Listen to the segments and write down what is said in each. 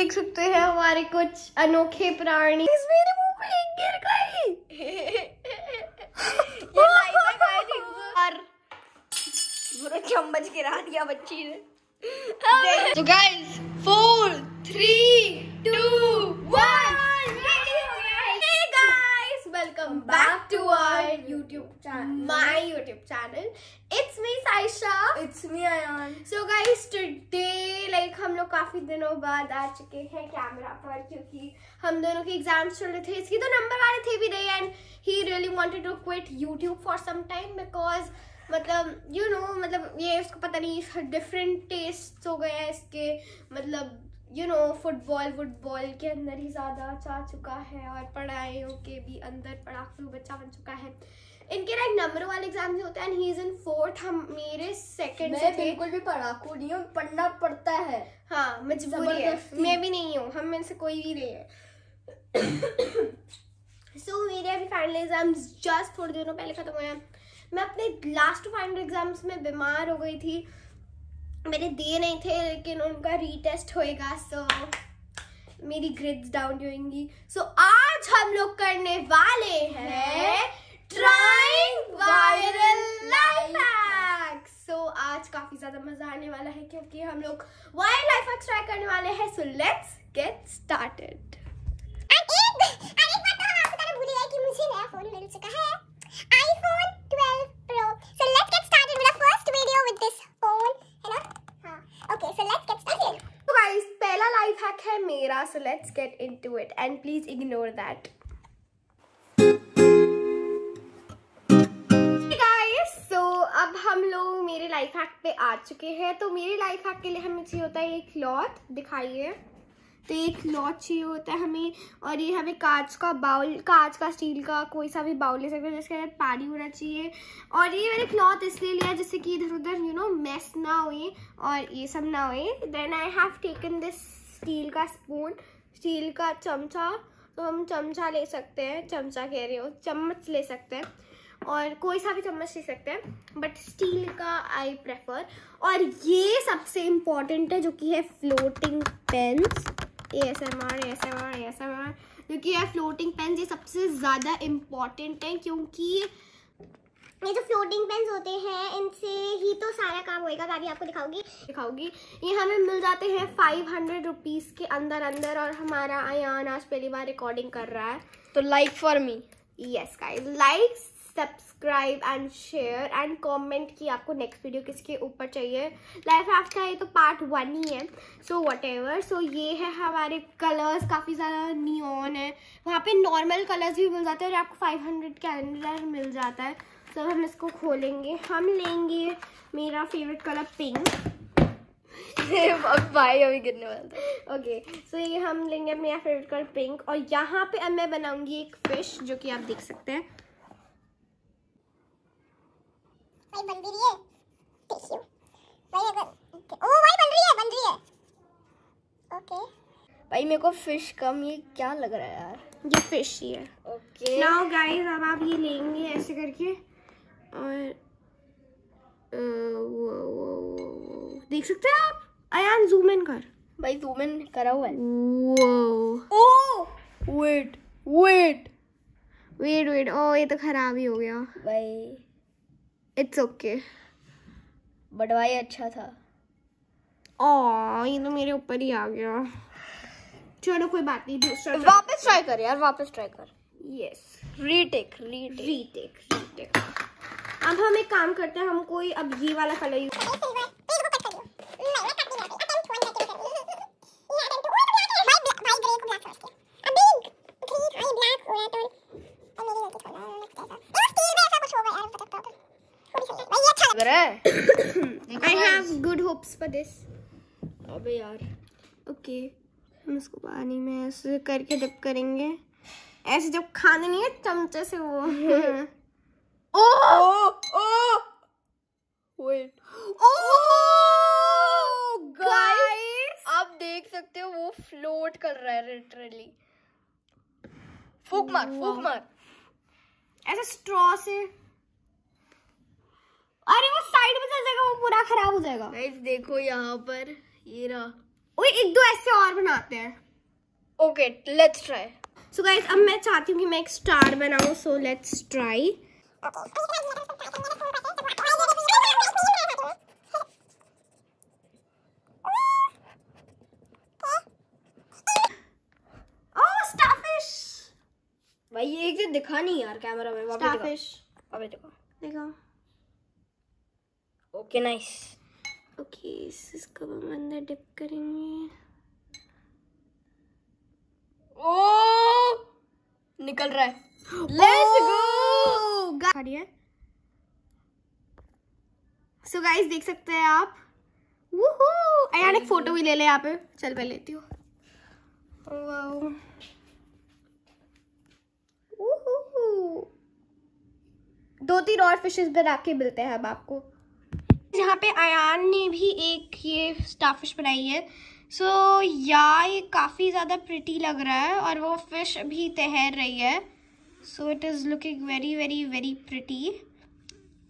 देख सकते हैं हमारे कुछ अनोखे प्राणी। मेरे मुँह पे एक गिर गई। ये है और पूरा चम्मच गिरा दिया बच्ची ने। तो guys four three two one. Welcome back to our YouTube channel, my YouTube channel. It's me Saisha. It's me Ayaan So guys, today like हम लोग काफ़ी दिनों बाद आ चुके हैं कैमरा पर क्योंकि हम दोनों के एग्ज़ाम्स चल रहे थे। इसकी तो नंबर वाले थे भी नहीं and he really wanted to quit YouTube for some time because मतलब यू you नो know, मतलब ये उसको पता नहीं डिफरेंट टेस्ट हो गए हैं इसके। मतलब यू नो फुटबॉल वुटबॉल के अंदर ही ज़्यादा जा चुका है और पढ़ाइयों के भी अंदर पढ़ाकू बच्चा बन चुका है। इनके एक नंबर वाले एग्ज़ाम भी होते हैं ही इज़ इन फोर्थ हम मेरे सेकंड से मैं बिल्कुल भी पढ़ाकू नहीं हूँ पढ़ना पड़ता है। हाँ मजबूरी है। मैं भी नहीं हूँ हम में से कोई भी नहीं है। सो so, मेरे अभी फाइनल एग्ज़ाम्स जस्ट थोड़े दिनों पहले खत्म हुए हैं। मैं अपने लास्ट फाइनल एग्ज़ाम्स में बीमार हो गई थी। मेरे दिए नहीं थे लेकिन उनका रीटेस्ट होएगा सो मेरी ग्रेड्स डाउन होंगी सो आज हम लोग करने वाले हैं trying viral life hacks so आज काफ़ी ज़्यादा मज़ा आने वाला है क्योंकि हम लोग वायरल लाइफ हैक्स ट्राई करने वाले हैं। सो लेट्स गेट स्टार्टेड मुझे नया फ़ोन मिल चुका है। iPhone 12 Pro. So let's get started with the first video with this phone, पहला लाइफ हैक है मेरा so let's get into it and please ignore that अब हम लोग मेरे लाइफ हैक पे आ चुके हैं। तो मेरे लाइफ हैक के लिए हमें चाहिए होता है ये क्लॉथ दिखाइए। तो एक क्लॉथ चाहिए होता है हमें। और ये हमें कांच का बाउल, कांच का स्टील का कोई सा भी बाउल ले सकते हैं, जिसके अंदर पानी होना चाहिए। और ये मैंने क्लॉथ इसलिए लिया जिससे कि इधर उधर यू नो मेस ना हुए और ये सब ना हुए। Then I have taken this steel का स्पून स्टील का चमचा। तो हम चमचा ले सकते हैं, चमचा कह रही हो, चम्मच ले सकते हैं। और कोई सा भी चम्मच ले सकते हैं बट स्टील का आई प्रेफर और ये सबसे इंपॉर्टेंट है, जो कि है floating pens A S M R S M R S M R जो कि फ्लोटिंग पेन्स ये सबसे ज़्यादा इंपॉर्टेंट है क्योंकि ये जो फ्लोटिंग पेन्स होते हैं इनसे ही तो सारा काम होएगा। मैं अभी आपको दिखाऊँगी। दिखाऊँगी। ये हमें मिल जाते हैं फाइव हंड्रेड रुपीज़ के अंदर अंदर और हमारा आयान आज पहली बार रिकॉर्डिंग कर रहा है। तो like for me yes guys like subscribe and share and comment कि आपको नेक्स्ट वीडियो किसके ऊपर चाहिए। लाइफ हैक का ये तो पार्ट वन ही है। सो वट एवर सो ये है हमारे कलर्स काफ़ी ज़्यादा नियॉन है। वहाँ पे नॉर्मल कलर्स भी मिल जाते हैं और आपको फाइव हंड्रेड कैलेंडर मिल जाता है। तो हम इसको खोलेंगे। हम लेंगे मेरा फेवरेट कलर पिंक भाई अभी गिरने वाला ओके सो ये हम लेंगे मेरा फेवरेट कलर पिंक और यहाँ पे अब मैं बनाऊँगी एक फ़िश जो कि आप देख सकते हैं। भाई बन भी रही है? टिश्यू भाई अगर ओ भाई बन रही है बन रही है। ओके। भाई मेरे को फ़िश कम ये क्या लग रहा है यार? ये फ़िश ही है। ओके। नाउ गाइस अब आप ये लेंगे ऐसे करके। और वो, वो, वो, वो, देख सकते हैं आप? अयान जूम इन कर। भाई जूम इन करा हुआ है। वो oh wait wait wait wait oh ये तो खराब ही हो गया। भाई इट्स ओके बट भाई अच्छा था। ओ ये तो मेरे ऊपर ही आ गया। चलो कोई बात नहीं दूसरा वापस ट्राई कर यार वापस ट्राई कर। Yes retake retake retake retake अब हम एक काम करते हैं हम कोई अब ये वाला कलर यूज़ ये सिल्वर लग रहा है I have good hopes for this अबे यार ओके हम इसको पानी में ऐसे करके डिप करेंगे. ऐसे जब खाने नहीं है चमचे से वो ओ! ओ! वेट गाइस आप देख सकते हो वो फ्लोट कर रहा है लिटरली फूक मार फूक मार. ऐसे स्ट्रॉ से अरे वो साइड में चल जाएगा वो पूरा खराब हो जाएगा। गाइस देखो यहाँ पर ये रहा। ओए एक दो ऐसे और बनाते हैं। Okay let's try so guys अब मैं चाहती हूँ कि मैं एक स्टार बनाऊँ सो लेट्स ट्राई भाई ये एक दिखा नहीं यार कैमरा में। स्टारफिश वापस दिखा। देखो। ओके नाइस ओके इसको हम अंदर डिप करेंगे। ओ निकल रहा है। लेट्स गो खड़ी सो गाइस देख सकते हैं आप। वूहू अयान एक फ़ोटो भी ले ले यहाँ पे। चल मैं लेती हूँ। Wow woohoo. दो तीन और फिशेस बना के मिलते हैं अब आपको। यहाँ पे अयान ने भी एक ये स्टाफिश बनाई है। सो so, या ये काफ़ी ज़्यादा प्रिटी लग रहा है और वो फ़िश भी तैर रही है। So it is looking very very very pretty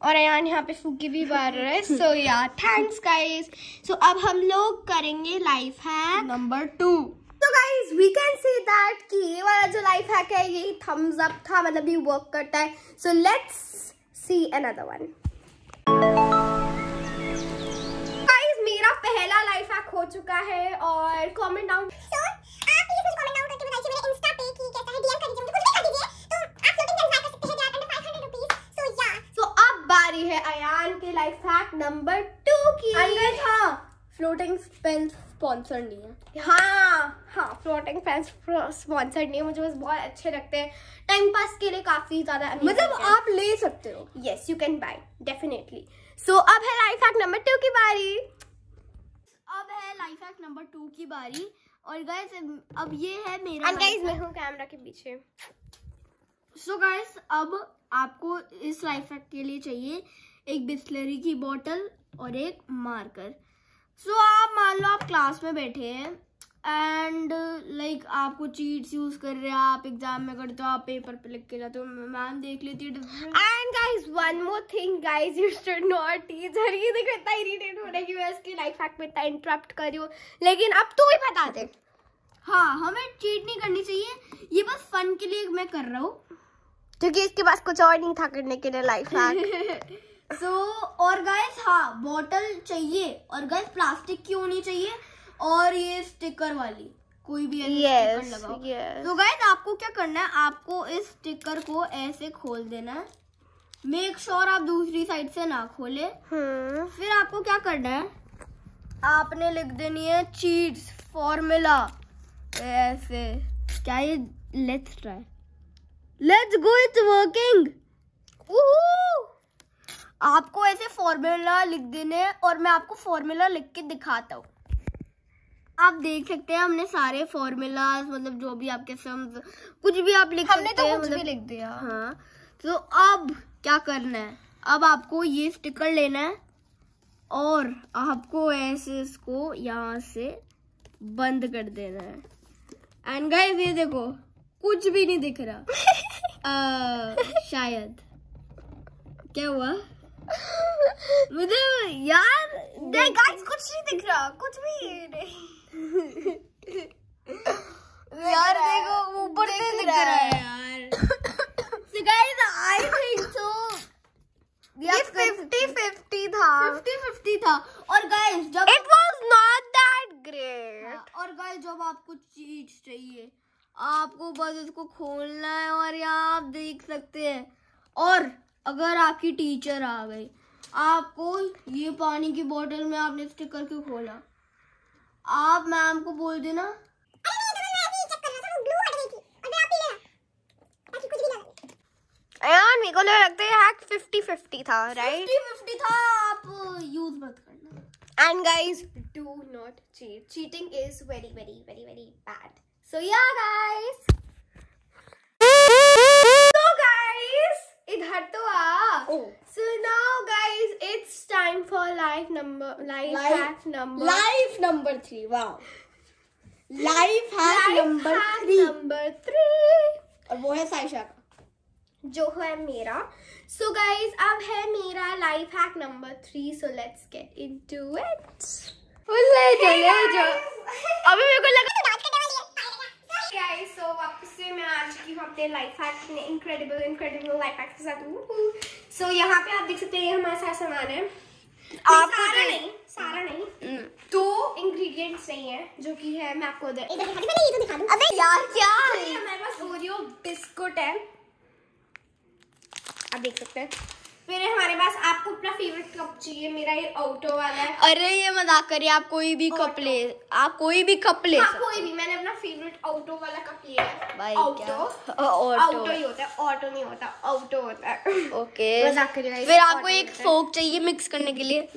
और अयान यहाँ पे फूकी भी मार रहा है। सो या थैंक्स गाइस सो अब हम लोग करेंगे लाइफ हैक नंबर टू तो guys we can see that कि ये वाला जो लाइफ हैक है ये थम्स अप था मतलब ये वर्क करता है। So let's see another one मेरा पहला लाइफ हैक हो चुका है और कमेंट डाउन So, आप प्लीज़ मुझे कमेंट डाउन करके बताइए मेरे इंस्टा पे कि कैसा है डीएम कर दीजिए मुझे कुछ भी कर दीजिए तो आप फ्लोटिंग पेन ट्राई कर सकते हैं यार अंडर 500 रुपीस सो या सो अब बारी है अयान के लाइफ हैक नंबर टू की। गाइस हाँ। फ्लोटिंग पेन स्पॉन्सर नहीं है। हाँ। हाँ फ्लोटिंग फैंस स्पॉन्सर्ड नहीं है मुझे बस बहुत अच्छे लगते हैं। टाइम पास के लिए काफ़ी ज़्यादा मतलब आप ले सकते हो। Yes you can buy definitely so अब है लाइफ हैक नंबर टू की बारी। अब है लाइफ हैक नंबर टू की बारी। और गाइस अब ये है मेरा एंड गाइस मैं हूँ कैमरा के पीछे। सो गाइस अब आपको इस लाइफ हैक के लिए चाहिए एक बिस्लरी की बॉटल और एक मार्कर सो so आप मान लो आप क्लास में बैठे हैं एंड लाइक आपको चीट्स यूज़ कर रहे हैं आप एग्ज़ाम में करते हो आप पेपर पे लिख के जाते हो मैम देख लेती है and guys one more thing guys you should not teacher ये देखो इतना इरिटेट हो रहा है कि मैं इसकी लाइफ हैक में इतना इंटरप्ट कर रही हूँ। लेकिन अब तू ही बता दे। हाँ हमें चीट नहीं करनी चाहिए ये बस फन के लिए मैं कर रहा हूँ। क्योंकि इसके पास कुछ और नहीं था करने के लिए लाइफ हैक सो और गाइस हाँ बॉटल चाहिए और गाइस प्लास्टिक की होनी चाहिए और ये स्टिकर वाली। कोई भी ऐसे Yes, स्टिकर लगाओ yes. तो गाइस आपको क्या करना है? आपको इस स्टिकर को ऐसे खोल देना है। मेक श्योर sure आप दूसरी साइड से ना खोले। हम्म। फिर आपको क्या करना है? आपने लिख देनी है चीट्स फॉर्मूला ऐसे। क्या ये? Let's try let's go it's working आपको ऐसे फॉर्मूला लिख देने हैं और मैं आपको फॉर्मूला लिख के दिखाता हूँ। आप देख सकते हैं हमने सारे फॉर्मूलाज मतलब जो भी आपके सम्स कुछ भी आप लिख हमने सकते तो हैं कुछ भी मतलब- लिख दिया। हाँ तो अब क्या करना है? अब आपको ये स्टिकर लेना है और आपको ऐसे इसको यहाँ से बंद कर देना है। एंड गाइस ये देखो कुछ भी नहीं दिख रहा। अ, शायद। क्या हुआ? मुझे यार नहीं गाइस कुछ नहीं दिख रहा कुछ भी नहीं। यार देखो ऊपर से दिख रहा है यार। So guys I think so ये फिफ्टी फिफ्टी था। फिफ्टी फिफ्टी था। और गाइस जब it was not that great और गाइस जब आपको चीज़ चाहिए आपको बस इसको खोलना है और यहाँ आप देख सकते हैं। और अगर आपकी टीचर आ गई आपको ये पानी की बोतल में आपने स्टिकर क्यों खोला? आप मैम को बोल देना अरे नहीं तो मैं ऐसे चेक कर रहा था वो ब्लू हट गई थी और मैं आप लेना ताकि कुछ भी ना लगे यार मेरे को लगता है हैक फिफ्टी फिफ्टी था राइट फिफ्टी फिफ्टी था आप यूज़ मत करना And guys, do not cheat. Cheating is very, very, very, very bad. So yeah, guys. So guys, इधर तो आ. Now, guys, it's time for life number, life Life- hack number. Life number three वाह life hack number three number three. और वो है साइशा का। जो है मेरा। सो so गाइज़ अब है मेरा life hack number three so let's get into it ले जा ले जा अभी मेरे को लगा गाइस सो वापस से मैं आ चुकी हूँ अपने लाइफ हैक में इनक्रेडिबल इनक्रेडिबल लाइफ हैक के साथ। सो यहाँ पे आप देख सकते हैं ये हमारे साथ सामान है। आप सारा नहीं सारा नहीं। तो इंग्रेडिएंट्स नहीं है जो कि है मैं आपको उधर इधर दिखा दूँ मैंने ये तो दिखा दूँ। अबे यार क्या है? हमारे पास ओरियो बिस्कुट है। आप देख सकते हैं। फिर हमारे पास आपको अपना फेवरेट कप चाहिए। मेरा ये ऑटो वाला है। अरे ये मज़ाक करिए आप कोई भी कप ले आप कोई भी कप ले हाँ कोई भी मैंने अपना फेवरेट ऑटो वाला कप लिया है। भाई ऑटो ऑटो ऑटो ही होता है ऑटो नहीं होता ऑटो होता है। ओके। मज़ाक कर रही हूँ, फिर आपको एक फोक चाहिए मिक्स करने के लिए।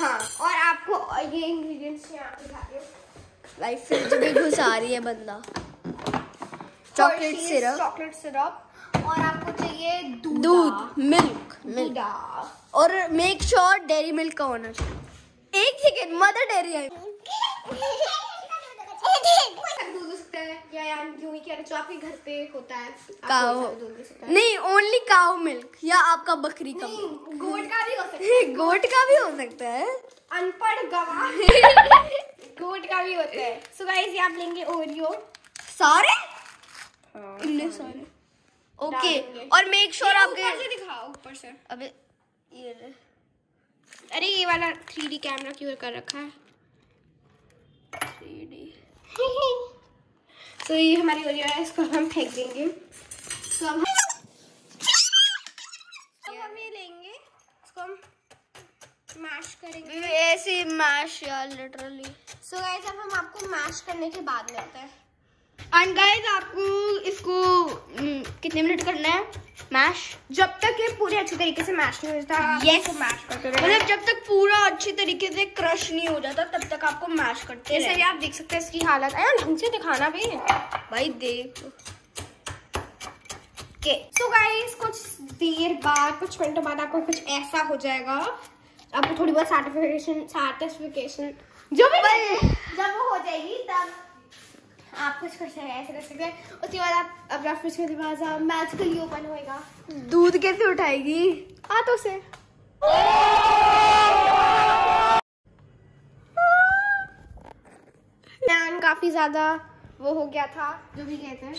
हाँ और आपको ये इंग्रेडिएंट्स भाई फ्रिज में घुस आ रही है बंदा। चॉकलेट सिरप चॉकलेट सिरप और आपको चाहिए दूध मिल्क मिल्क और मेक श्योर डेयरी मिल्क का होना चाहिए। एक सेकेंड मदर डेयरी है हो है ही आपके घर पे होता है काओ हैं। नहीं ओनली काउ मिल्क या आपका बकरी का नहीं, गोट का भी हो सकता है। गोट का भी हो सकता है। अनपढ़ गवाह गोट का भी होता है। सो गाइस ये आप लेंगे ओरियो सारे? इतने सारे। ओके और मेक श्योर ऊपर से दिखाओ ऊपर से। अबे ये। अरे ये वाला 3D कैमरा क्यों कर रखा है? 3D तो ये हमारी ओरियो है इसको हम फेंक देंगे। तो अब हम अब हम ये लेंगे इसको हम मैश करेंगे। ऐसे मैश यार लिटरली सो गाइस अब हम आपको मैश करने के बाद मिलते हैं। एंड गाइस आपको इसको हम्म, कितने मिनट करना है? मैश जब तक ये पूरे अच्छे तरीके से मैश नहीं हो जाता Yes. इसको मैश करते मतलब जब तक पूरा अच्छी तरीके से क्रश नहीं हो जाता तब तक आपको मैश करते जैसे भी आप देख सकते हैं इसकी हालत। है ढंग से दिखाना भी। भाई देख। ओके सो गाइस कुछ देर बाद कुछ मिनटों बाद आपको कुछ ऐसा हो जाएगा। आपको थोड़ी बहुत सर्टिफिकेशन सर्टिफिकेशन जो भी जब वो हो जाएगी तब आप कुछ कर सकते हैं ऐसे कर सकते हैं। उसके बाद आप अपना फ्रिज के दरवाज़ा मैजिकली ओपन होएगा दूध कैसे उठाएगी? हाथों से। प्लान काफ़ी ज़्यादा वो हो गया था जो भी कहते हैं।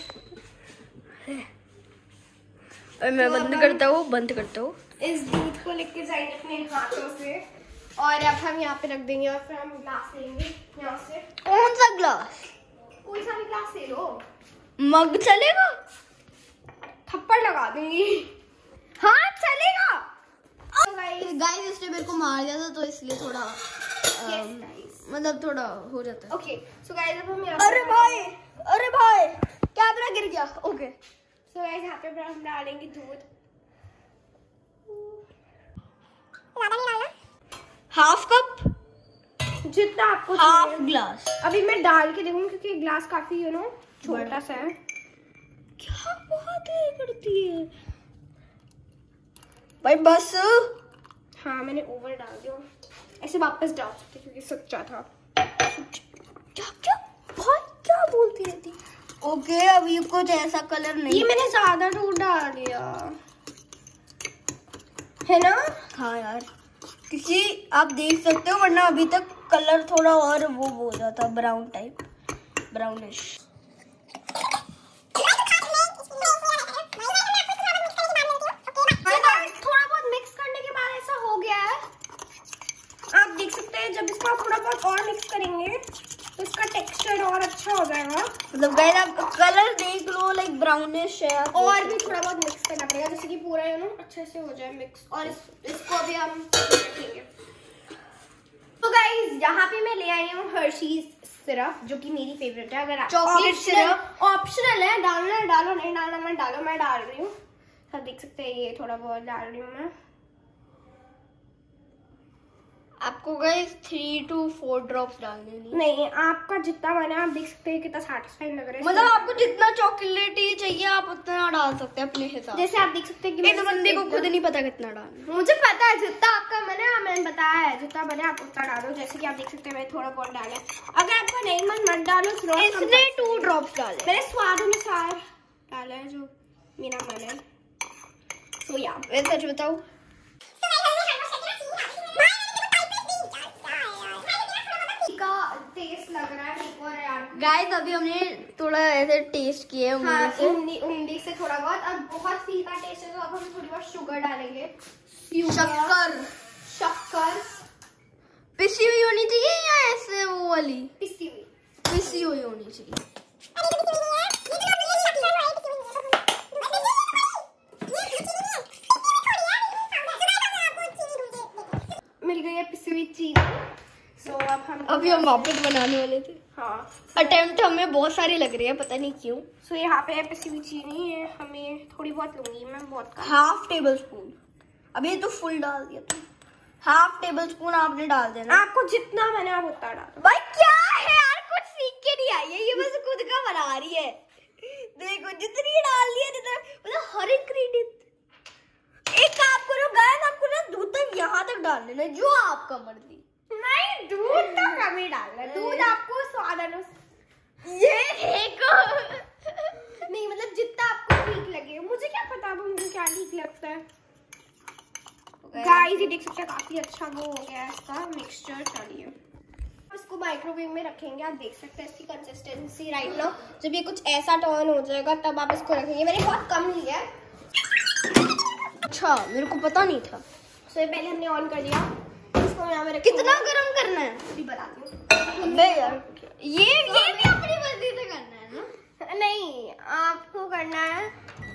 और मैं तो बंद करता हूँ बंद करता हूँ। इस दूध को लेके जाएँगे अपने हाथों से। और अब हम यहाँ पे रख देंगे और फिर हम ग्लास लेंगे यहाँ से। कौन सा ग्लास? कोई सा भी ग्लास ले लो। मग चलेगा? थप्पड़ लगा दूँगी। हाँ चलेगा। तो गाइस इसने मेरे को मार दिया था तो इसलिए थोड़ा yes, guys. मतलब थोड़ा हो जाता है। ओके सो गाइस अब हम अरे भाई अरे भाई कैमरा गिर गया। ओके सो गाइस यहाँ पे हम डालेंगे दूध। Half cup? जितना आपको हाफ़ ग्लास अभी मैं डाल के देखूँगी क्योंकि ग्लास काफ़ी यू नो छोटा सा है। क्या बात है करती है? भाई बस। हाँ मैंने ओवर डाल दिया। ऐसे वापस डाल सकते क्योंकि सच्चा था। क्या क्या? भाई क्या बोलती रहती ओके अभी कुछ ऐसा कलर नहीं ये मैंने ज़्यादा दूध डाल दिया। है ना? हाँ यार। किसी आप देख सकते हो वरना अभी तक कलर थोड़ा और वो हो जाता ब्राउन टाइप ब्राउनिश हाँ थोड़ा बहुत मिक्स करने के बाद ऐसा हो गया है। आप देख सकते हैं जब इसको आप थोड़ा बहुत और मिक्स करेंगे तो इसका टेक्सचर और अच्छा हो जाएगा। मतलब गाइस आप कलर देख लो लाइक ब्राउनिश है और भी थोड़ा बहुत मिक्स करना पड़ेगा जैसे कि पूरा यू नो अच्छे से हो जाए मिक्स और इस, इसको अभी हम रखेंगे तो गाइज़ यहाँ पे मैं ले आई हूँ हर्शीज सिरप जो कि मेरी फेवरेट है अगर चॉकलेट सिरप? ऑप्शनल है डालना डालो नहीं डालना मैं डालो मैं डाल रही हूँ देख सकते हैं ये थोड़ा बहुत डाल रही हूँ मैं आपको guys three two four drops डालने नहीं नहीं आपका जितना बना आप देख सकते हैं कितना सेटिस्फाइड लग रहा है। मतलब आपको जितना चॉकलेटी चाहिए आप उतना डाल सकते हैं अपने हिसाब जैसे आप देख सकते हैं कि इस बंदे को खुद नहीं पता कितना डालना मुझे पता है जितना आपका मन है मैंने बताया है जितना बने आप उतना डालो। जैसे कि आप देख सकते हैं मैंने थोड़ा बहुत डाला है। अगर आपका नहीं मन मत डालो इसने टू ड्रॉप डाले। हो। मैंने स्वाद अनुसार डाला है जो मेरा मन है। तो या मैं सच बताऊँ का गाइस अभी हमने थोड़ा ऐसे टेस्ट किया है हाँ से उंगली उंगली से थोड़ा बहुत। अब बहुत फीका टेस्ट है तो अब हम थोड़ी बहुत शुगर डालेंगे। शक्कर। शक्कर। पिसी हुई होनी चाहिए या ऐसे वो वाली? पिसी हुई। पिसी हुई होनी चाहिए। मिल गई है पिसी हुई चीनी। सो अब हम अभी हम वापस बनाने वाले थे। हाँ। अटेम्प्ट हमें बहुत सारे लग रहे हैं पता नहीं क्यों। सो यहाँ पे है पिसी हुई चीनी है हमें थोड़ी बहुत लूँगी मैं बहुत हाफ़ टेबल स्पून अभी तो फुल डाल दिया तुम हाफ़ टेबल स्पून आपने डाल देना। आपको जितना मैंने आप उतना डालो भाई क्या है यार? कुछ सीख के नहीं आई है ये बस खुद का बना रही है। देखो जितनी डाल दी है जितना मतलब हर इंग्रेडिएंट एक काम करो गाइस आपको ना दूध तक यहाँ तक डाल देना जो आपका मर्ज़ी। नहीं दूध तो कम ही डालना दूध आपको स्वाद अनुसार ये देखो। नहीं मतलब जितना आपको ठीक लगे। मुझे क्या पता अब मुझे क्या ठीक लगता है। गाइस ये देख सकते हैं काफ़ी अच्छा वो हो गया है इसका मिक्सचर चलिए। इसको माइक्रोवेव में रखेंगे आप देख सकते हैं इसकी कंसिस्टेंसी राइट नाउ जब ये कुछ ऐसा टर्न हो जाएगा तब आप इसको रखेंगे। मैंने बहुत कम लिया है। अच्छा मेरे को पता नहीं था। सो ये पहले हमने ऑन कर दिया। इसको यहाँ में रखेंगे कितना गर्म करना है? अभी बताती हूँ। यार। ये ये भी अपनी मर्ज़ी से करना है ना? नहीं आपको करना है।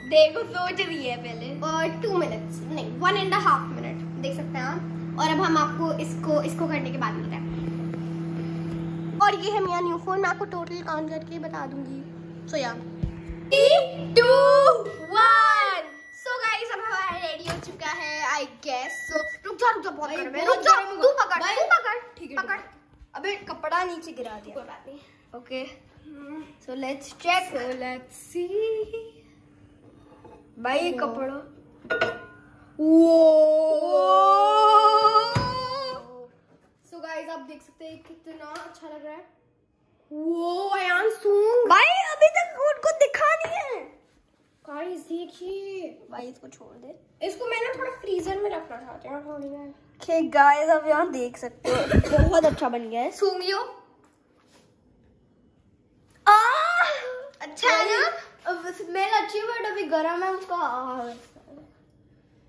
देखो सोच रही है पहले। और टू मिनट्स नहीं वन एंड हाफ़ मिनट देख सकते हैं आप। और अब हम आपको इसको इसको करने के बाद मिलते हैं। और ये है मेरा न्यू फ़ोन मैं आपको टोटल काउंट करके बता दूँगी। सो या टू वन सो गाइस अब हमारा रेडी हो चुका है आई गेस सो रुक जा रुक जा बहुत कर मैं रुक जा तू पकड़ तू पकड़ ठीक है, पकड़। अबे कपड़ा नीचे गिरा दिया। कोई बात नहीं। Okay so let's check so let's see भाई कपड़ा सो गाइस आप देख सकते हैं कितना अच्छा लग रहा है वो अयान सूंग भाई अभी तक उनको दिखा नहीं है गाइस देखिए भाई इसको छोड़ दे। इसको मैं ना थोड़ा फ्रीजर में रखना चाहती हूँ थोड़ी देर। ओके गाइस अब यहाँ देख सकते हो। बहुत अच्छा बन गया है। अच्छा है ना? स्मेल अच्छी बट अभी गर्म है उसका।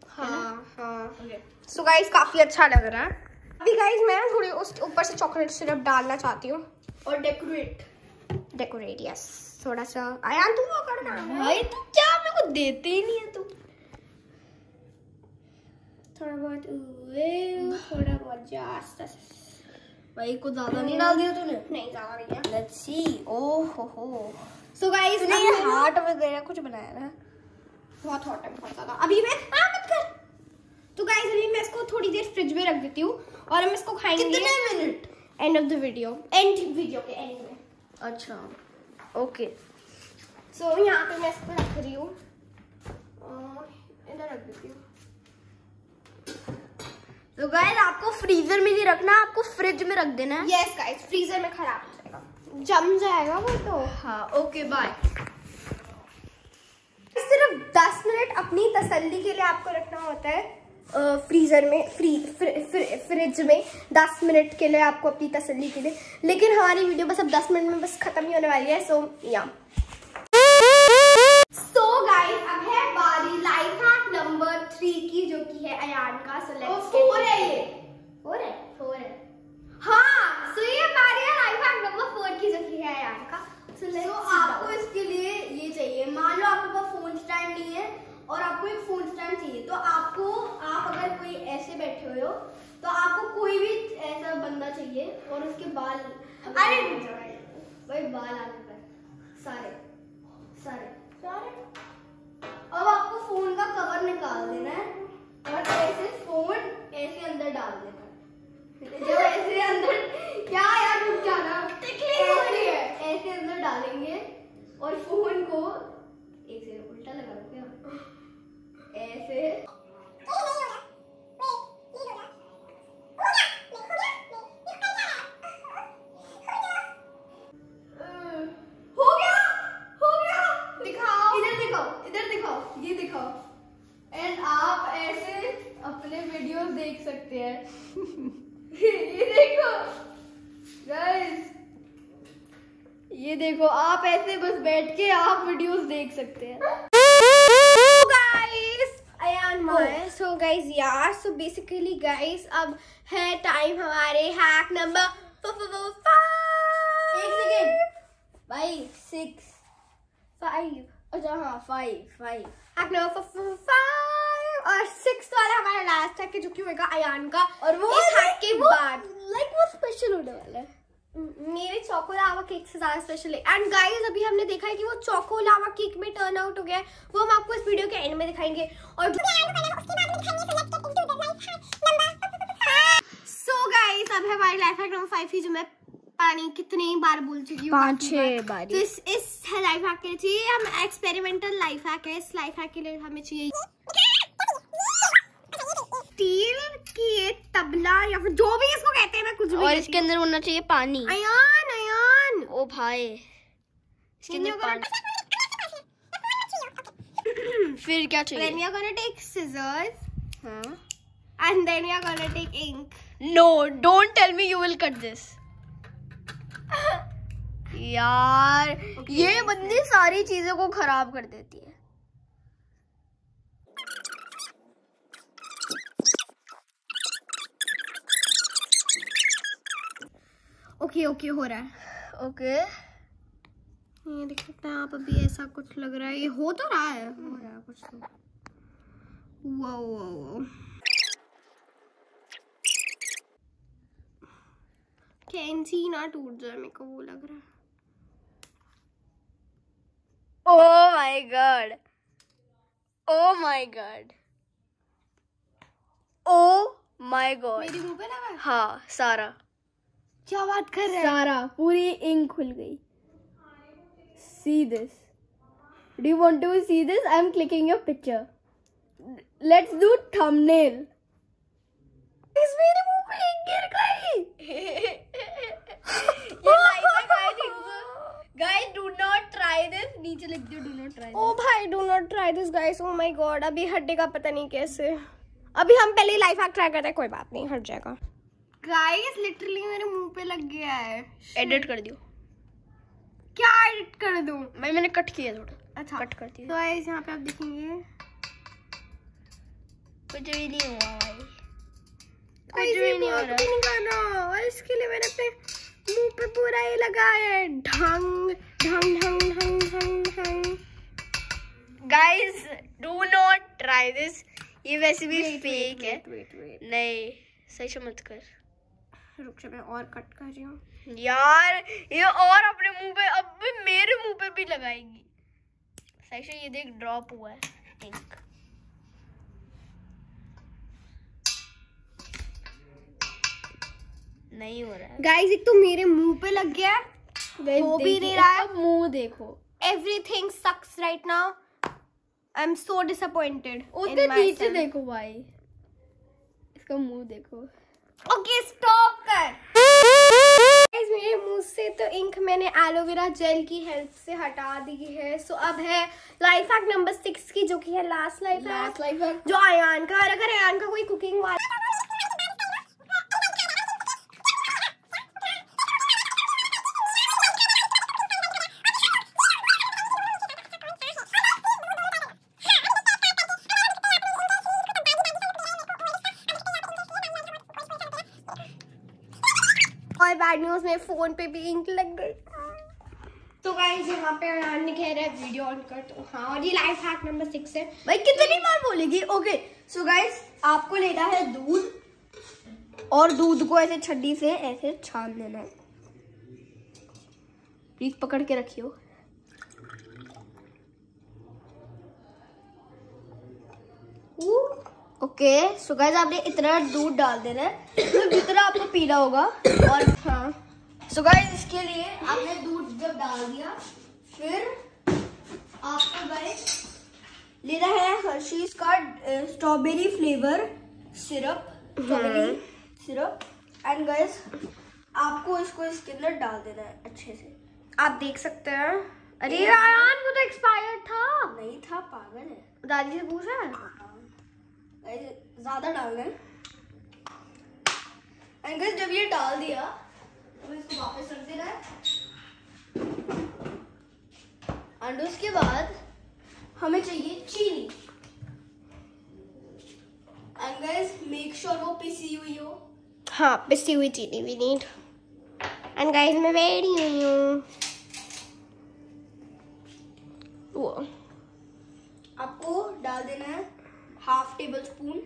हाँ हाँ सो गाइस काफ़ी अच्छा लग रहा है। अभी गाइस मैं थोड़ी उस ऊपर से चॉकलेट सिरप डालना चाहती हूँ। और डेकोरेट डेकोरेट यस थोड़ा सा अयान तू वो करना। भाई तू क्या? मेरे को देते ही नहीं है तू। थोड़ा बहुत थोड़ा बहुत भाई को ज़्यादा नहीं डाल दिया तूने? नहीं ज़्यादा नहीं है लेट्स सी ओह हो। हो सो गाइस ये हार्ट वगैरह कुछ बनाया ना? बहुत हॉट है बहुत ज़्यादा। अभी मैं हाँ मत कर। तो गाइस अभी मैं इसको थोड़ी देर फ्रिज में रख देती हूँ और हम इसको खाएँगे कितने minute end of the video end video के एंड में। अच्छा ओके सो so, यहाँ पे मैं इसको रख रही हूँ। और इधर रख देती हूँ। तो गाइस आपको फ्रीजर में नहीं रखना आपको फ्रिज में रख देना है। यस गाइस फ्रीजर में खराब हो जाएगा। जम जाएगा वो तो। हाँ ओके बाय सिर्फ़ 10 मिनट अपनी तसल्ली के लिए आपको रखना होता है। फ्रीजर में फ्री फ्रि, फ्रि, फ्रिज में 10 मिनट के लिए आपको अपनी तसल्ली के लिए। लेकिन हमारी वीडियो बस अब 10 मिनट में बस खत्म ही होने वाली है सो या सो गाइस अब है बारी लाइफ हैक नंबर थ्री की जो कि है अयान का सो लेट्स फोर है ये। फोर है? फोर है। हाँ सो ये बारी है लाइफ हैक नंबर फोर की जो कि है अयान का। सो लेट्स आपको इसके लिए ये चाहिए। मान लो आपके पास फ़ोन स्टैंड नहीं है और आपको एक फ़ोन स्टैंड चाहिए तो आपको आप अगर कोई ऐसे बैठे हुए हो तो आपको कोई भी ऐसा बंदा चाहिए और उसके बाल अरे भाई बाल कर सारे सारे सारे। अब आपको फ़ोन का कवर निकाल देना है और ऐसे फ़ोन ऐसे अंदर डाल देना है जब ऐसे अंदर क्या यार रुक जाना ऐसे ऐसे अंदर डालेंगे और फ़ोन को एक से उल्टा लगा क्या ऐसे देख सकते हैं। ये देखो। गाइस ये देखो आप ऐसे बस बैठ के आप वीडियोस देख सकते हैं। सो गाइस यार सो बेसिकली गाइस अब है टाइम हमारे हैक नंबर एक सेकेंड भाई सिक्स फाइव अच्छा हाँ five five hack number five और सिक्स वाला हमारा लास्ट हैक है जो कि होगा अयान का। और वो इस हैक के बाद। लाइक वो स्पेशल होने वाला है। मेरे चोको लावा केक से ज़्यादा स्पेशल है। एंड गाइस अभी हमने देखा है कि वो चोको लावा केक में टर्न आउट हो गया है। वो हम आपको इस वीडियो के एंड में दिखाएँगे। और सो गाइस अब है हमारी लाइफ हैक नंबर फाइव की जो मैं पानी कितनी बार बोल चुकी हूँ। पाँच छह बार तो इस इस लाइफ हैक के लिए चाहिए हम एक्सपेरिमेंटल लाइफ हैक है। इस लाइफ हैक के लिए हमें चाहिए स्टील की एक तबला या फिर जो भी इसको कहते हैं मैं कुछ भी और इसके अंदर होना चाहिए पानी। अयान अयान। ओ भाई। इसके अंदर पानी। फिर क्या then चाहिए you're gonna take scissors. हाँ and then you're gonna take ink. No don't tell me you will cut this यार okay. ये बंदी सारी चीज़ों को खराब कर देती है। ओके ओके हो रहा है। ओके। ये देख सकते हैं आप अभी ऐसा कुछ लग रहा है। ये हो तो रहा है। हो रहा है कुछ तो। वो वो वो कैंची ना टूट जाए मेरे को वो लग रहा है। ओ my God oh my God oh my God मेरे मुँह पे लगा? हाँ सारा। क्या बात कर रहे सारा पूरी इंक खुल गई। See this do you want to see this I am clicking your picture let's do thumbnail इस मेरे मुँह पे ink गिर गई ये life guys guys do not try this नीचे लिख दियो डू नॉट ट्राई ओ भाई do not try this guys oh my God अभी हटेगा पता नहीं कैसे अभी हम पहले लाइफ हैक ट्राई करते हैं कोई बात नहीं हट जाएगा गाइस लिटरली मेरे मुँह पे लग गया है। एडिट कर दियो। क्या एडिट कर दूँ? मैं मैंने कट किया थोड़ा। अच्छा। कट कर तो गाइस यहाँ पे आप देखेंगे। कुछ भी नहीं हुआ भाई। कुछ भी नहीं हो नहीं नहीं रहा और इसके लिए मैंने अपने मुँह पे पूरा ये लगाया है। ढंग ढंग ढंग ढंग ढंग ढंग। Guys do not try this ये वैसे भी फेक है। नहीं सही से मत कर। रुक जा मैं और कट कर रही हूँ। यार ये और अपने मुँह पे अब भी मेरे मुँह पे भी लगाएगी। सही से ये देख ड्रॉप हुआ है इंक नहीं हो रहा है। गाइस एक तो मेरे मुँह पे लग गया है। हो भी नहीं रहा है। मुँह देखो। Everything sucks right now. I'm so disappointed उसके नीचे देखो भाई। इसका मुँह देखो। ओके स्टॉप कर मेरे मुँह से तो इंक मैंने एलोवेरा जेल की हेल्प से हटा दी है। सो अब है लाइफ हैक नंबर सिक्स की जो कि है लास्ट लाइफ लास्ट लाइफ जो अयान का और अगर अयान का कोई कुकिंग वाला बैड न्यूज़ में फ़ोन पे भी इंक लग गई। तो गाइस यहाँ पे अयान ने कह रहा है वीडियो ऑन कर तो हाँ और ये लाइफ हैक नंबर सिक्स है। भाई कितनी बार बोलेगी? ओके सो गाइस आपको लेना है दूध और दूध को ऐसे छड्डी से ऐसे छान देना है। प्लीज़ पकड़ के रखियो। ओके सो गाइस आपने इतना दूध डाल देना है तो जितना आपको पीना होगा और हाँ। सो गाइस इसके लिए आपने दूध जब डाल दिया फिर आपको गाइस लेना है हर्शीज का strawberry flavour syrup strawberry syrup and guys आपको इसको इसके अंदर डाल देना है अच्छे से। आप देख सकते हैं। अरे वो तो एक्सपायर्ड था। नहीं था पागल है। दादी से पूछा है? Guys, ज़्यादा डालना है। एंड गाइस जब ये डाल दिया तो इसको वापस रख देना है। एंड उसके बाद हमें चाहिए चीनी। एंड गाइस मेक श्योर वो पिसी हुई हो। हाँ पिसी हुई चीनी भी नीड एंड गाइस मैं रेडी हुई हूँ। वो। आपको डाल देना है। हाफ़ टेबल स्पून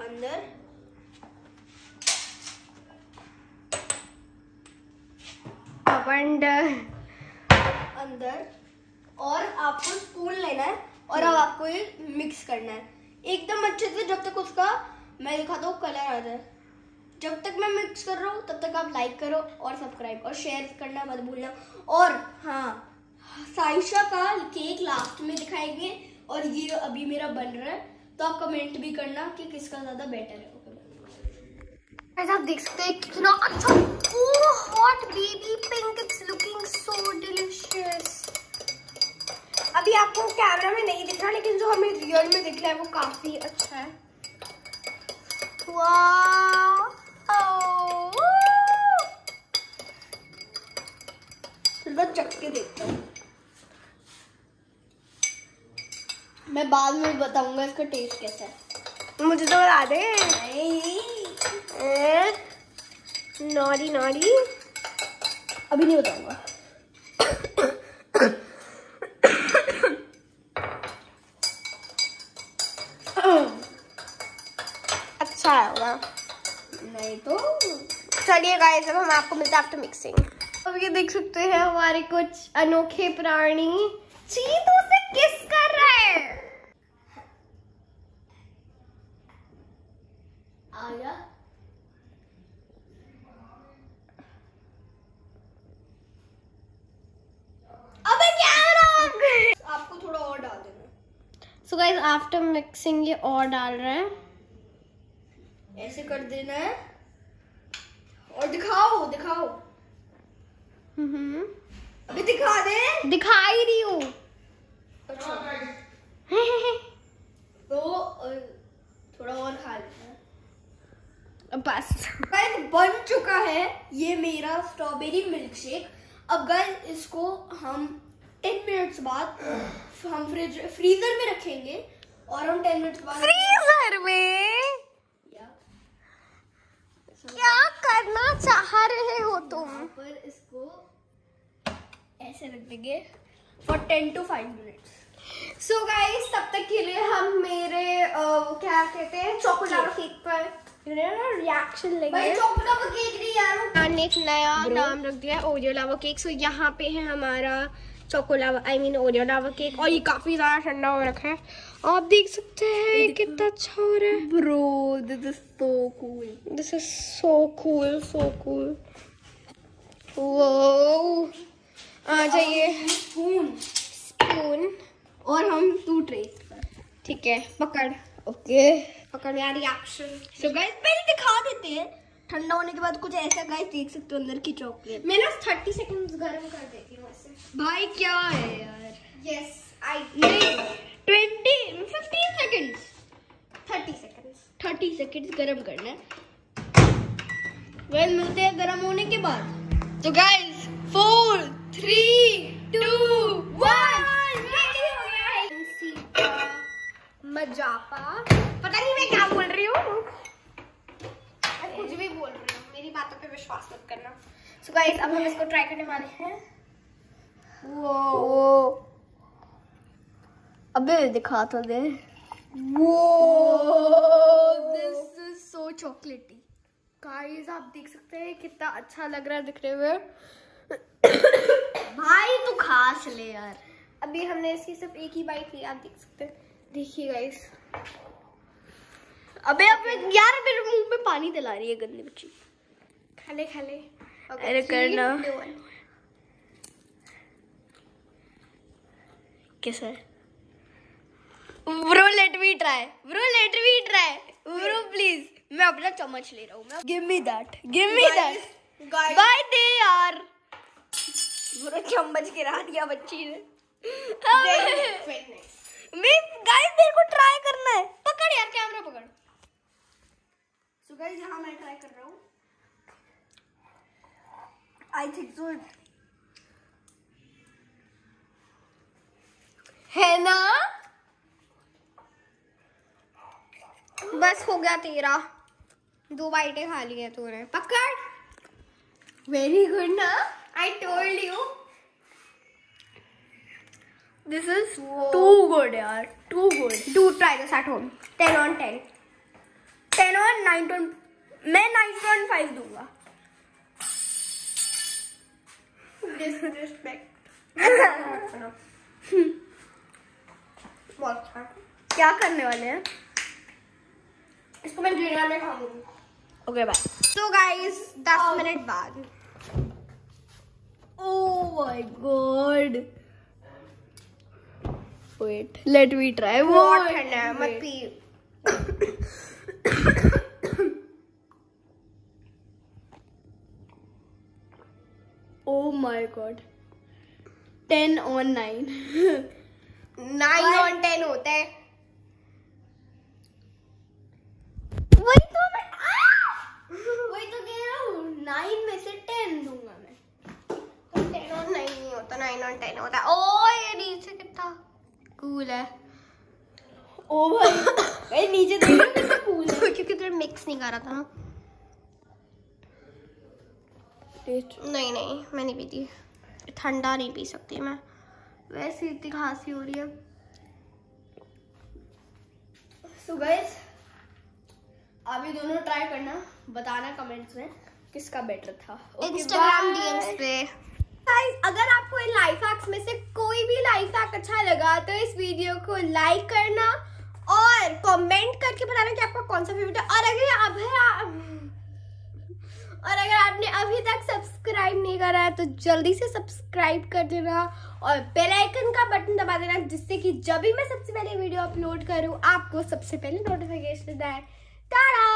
अंदर। एंड अंदर। और आपको स्पून लेना है और अब आपको ये मिक्स करना है। एकदम अच्छे से जब तक उसका मैं दिखाता हूँ कलर आ जाए। जब तक मैं मिक्स कर रहा हूँ तब तक आप लाइक करो और सब्सक्राइब और शेयर करना मत भूलना। और हाँ साइशा का केक लास्ट में दिखाएँगे और ये अभी मेरा बन रहा है तो आप कमेंट भी करना कि किसका ज़्यादा बेटर है ओके आप देख सकते हैं कितना अच्छा ओह hot baby pink it's looking so delicious अभी आपको कैमरा में नहीं दिख रहा लेकिन जो हमें रियल में दिख रहा है वो काफ़ी अच्छा है। वाह चलो चख के देखते हैं। मैं बाद में बताऊँगा इसका टेस्ट कैसा है। मुझे तो बता दे। नॉरी नॉरी अभी नहीं बताऊँगा। अच्छा होगा। नहीं तो। चलिए गाइस अब हम आपको मिलते हैं आफ्टर मिक्सिंग अब ये देख सकते हैं हमारे कुछ अनोखे प्राणी। चीतों से किस कर रहे हैं आया अबे क्या आपको थोड़ा और डाल देना सो गाइस आफ्टर मिक्सिंग ये और डाल रहे हैं। ऐसे कर देना है। और दिखाओ दिखाओ। हम्म अभी दिखा दे। दिखा ही रही हूँ। अच्छा। तो थोड़ा और खा लेना बस। गाइस बन चुका है ये मेरा स्ट्रॉबेरी मिल्क शेक अब गाइस इसको हम टेन मिनट्स बाद हम फ्रिज फ्रीजर में रखेंगे। और हम 10 मिनट्स बाद फ्रीजर में? क्या करना चाह रहे हो तुम? पर इसको ऐसे रख देंगे for 10 to 5 minutes so guys तब तक के लिए हम मेरे वो क्या कहते हैं चॉकलेट केक पर रिएक्शन भाई लेंगे चॉकलेट केक नहीं यार। मैंने एक नया नाम रख दिया है ओरियो लावा केक सो यहाँ पे है हमारा choco lava I mean Oreo lava cake और ये काफ़ी ज़्यादा ठंडा हो रखा है। आप देख सकते हैं कितना अच्छा हो रहा है। Bro this is so cool this is so cool so cool वो आ जाइए। स्पून स्पून और हम टू ट्रे ठीक है पकड़। ओके पकड़ मेरा रिएक्शन सो गाइस पहले दिखा देते हैं। ठंडा होने के बाद कुछ ऐसा गाइस देख सकते हो अंदर की चॉकलेट मैं ना थर्टी सेकेंड गर्म कर देती हूँ ऐसे। भाई क्या है यार? यस नहीं twenty fifteen seconds thirty seconds thirty seconds गरम करना है। वेल मिलते हैं गरम होने के बाद। तो guys four three two one हो है मजापा पता नहीं मैं क्या बोल रही हूँ। मैं कुछ भी बोल रही हूँ। मेरी बातों पे विश्वास मत करना। सो गाइस अब हम इसको ट्राई करने वाले हैं। वो अबे दिखा तो दे। वो दिस इज़ सो चॉकलेटी गाइस आप देख सकते हैं कितना अच्छा लग रहा है दिखने में। भाई तू खास ले यार। अभी हमने इसकी सिर्फ़ एक ही बाइट ली आप देख सकते हैं। देखिए गाइस अबे अबे यार मेरे मुँह में पानी दिला रही है गंदी बच्ची। खाले खाले। अरे करना। कैसा है? Bro let me try bro let me try bro please मैं अपना चम्मच ले रहा हूँ। मैं give me that give me that bye दे यार ब्रो चम्मच गिरा दिया बच्ची ने। मैं गाइस मेरे को ट्राई करना है। पकड़ यार कैमरा पकड़। सो गाइस यहाँ मैं ट्राई कर रहा हूँ। आई थिंक सो है ना? बस हो गया तेरा। दो बाइटें खा ली है तूने। पकड़। वेरी गुड ना। I told you this is too good यार। Too good do try this at home ten on ten ten on nine point मैं नाइन पॉइंट फाइव दूँगा। डिसरिस्पेक्ट बहुत अच्छा। क्या करने वाले हैं? इसको मैं डिनर में खाऊँगी। ओके बाय तो गाइस दस मिनट बाद। Oh my god. Wait, let me try. बहुत ठंडा है मत पी Oh my god. 10 on 9. Nine on ten होता है। वही तो मैं वही तो कह रहा हूँ 9 में से 10 दूँगा मैं। टेन ऑन नाइन नहीं होता नाइन ऑन टेन होता। है ओ ये नीचे कितना? कूल है। ओ भाई भाई नीचे देख कितना कूल है। क्योंकि मिक्स नहीं करा था ना। नहीं नहीं मैं नहीं पीती। ठंडा नहीं पी सकती मैं। वैसे इतनी खांसी हो रही है। सो गाइस आप ये दोनों ट्राई करना बताना कमेंट्स में किसका बेटर था। इंस्टाग्राम. डीएम्स पे। Guys, अगर आपको इन लाइफ हैक्स में से कोई भी लाइफ हैक अच्छा लगा तो इस वीडियो को लाइक करना और कमेंट करके बताना कि आपका कौन सा फेवरेट है। और अगर अब और अगर आपने अभी तक सब्सक्राइब नहीं करा है तो जल्दी से सब्सक्राइब कर देना और बेल आइकन का बटन दबा देना जिससे कि जब भी मैं सबसे पहले वीडियो अपलोड करूँ आपको सबसे पहले नोटिफिकेशन आए Ta-da!